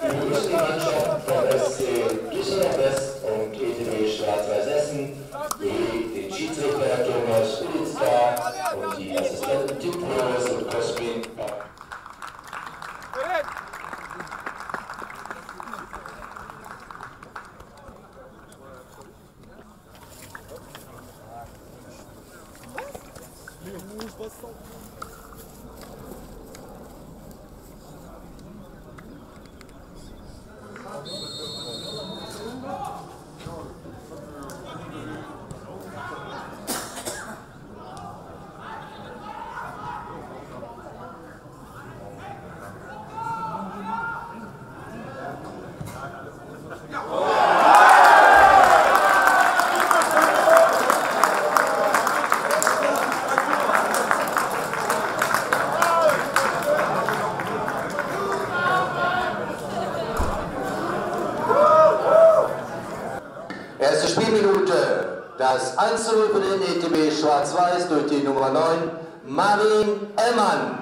die Bundesligamannschaft vom SC Düsseldorf West und ETB Schwarz-Weiß Essen, die den Schiedsrichter Thomas Ulitzka und die Assistenten Tim Flores und Cosmin Bock. Das 1 zu 0 für den ETB Schwarz-Weiß durch die Nummer 9, Marin Ellmann.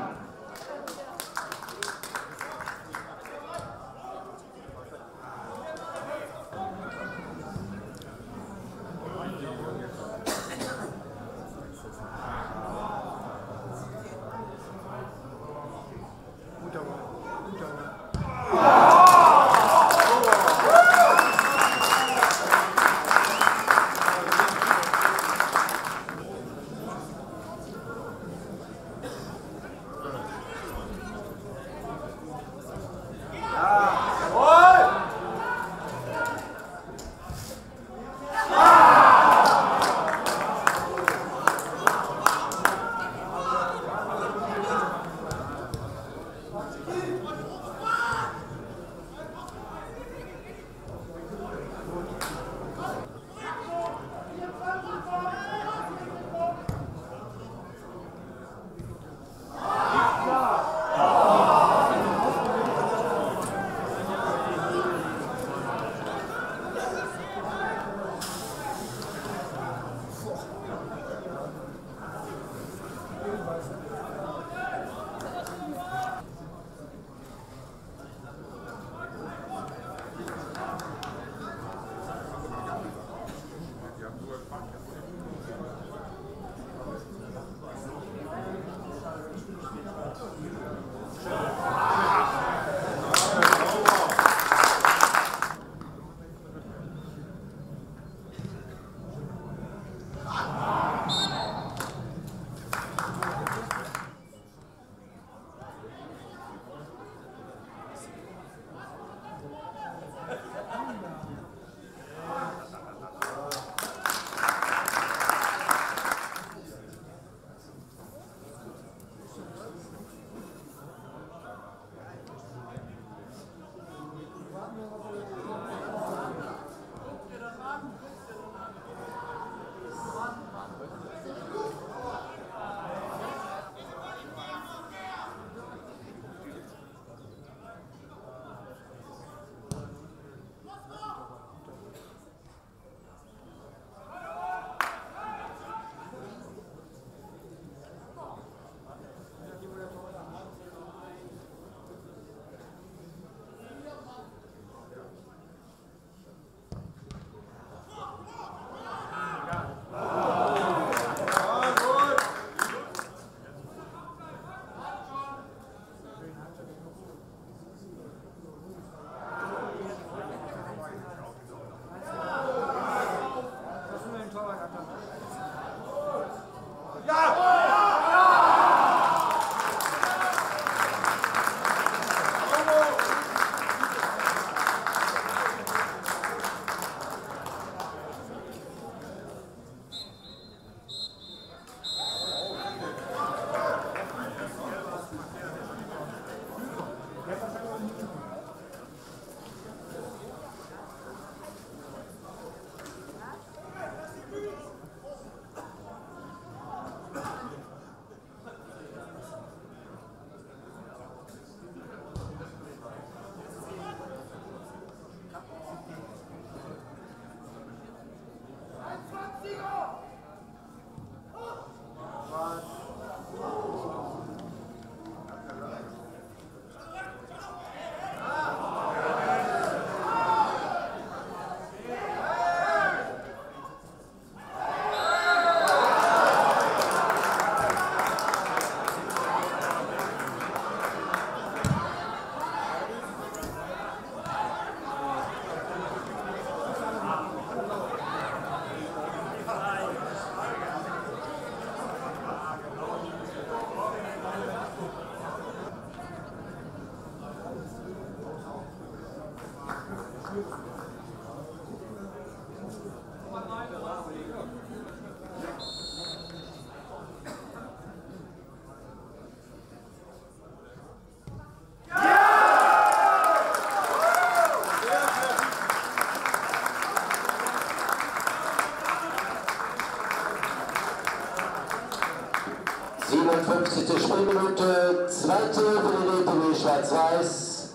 57. Spielminute, 2 zu 0 für die DTW Schwarz-Weiß.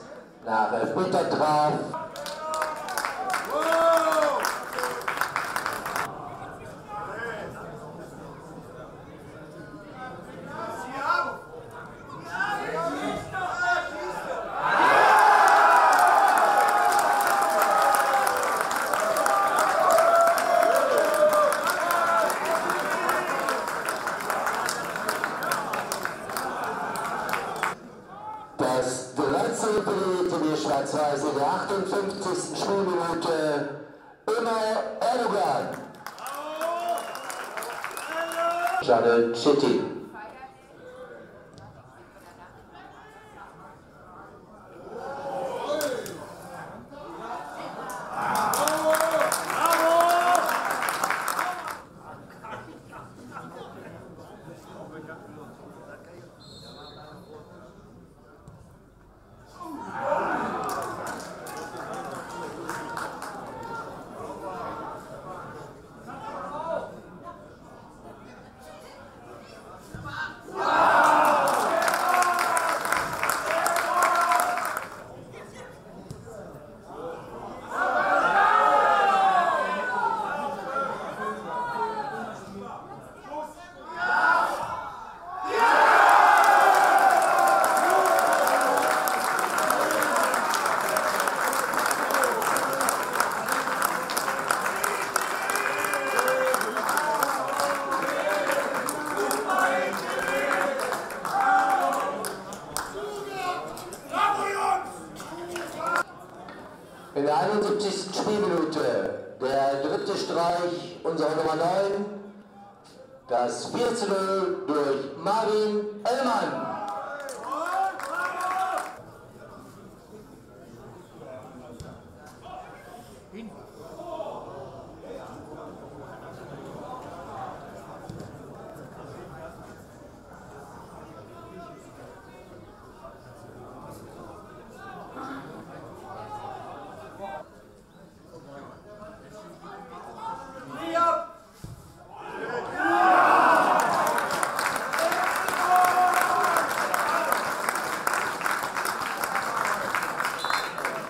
Nach Elfmetertraf. Das 13. für die DTW Schwarz-Weiß in der 58. Spielminute. Ömer Erdogan. Janel Çetin. In der 71. Spielminute der dritte Streich unserer Nummer 9. Das 4 zu 0 durch Marvin Ellmann.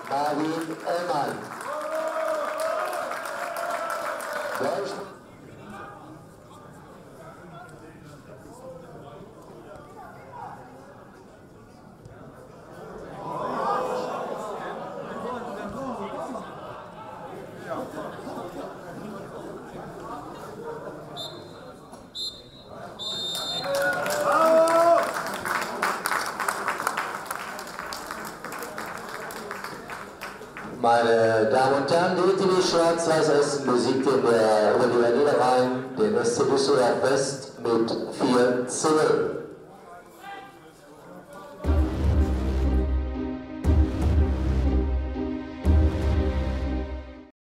Marvin Ellmann. Deutsch Meine Damen und Herren, die ETV Schwarz-Weiß Essen besiegte in der Oberliga Niederrhein den SC Düsseldorf West mit 4 zu 0.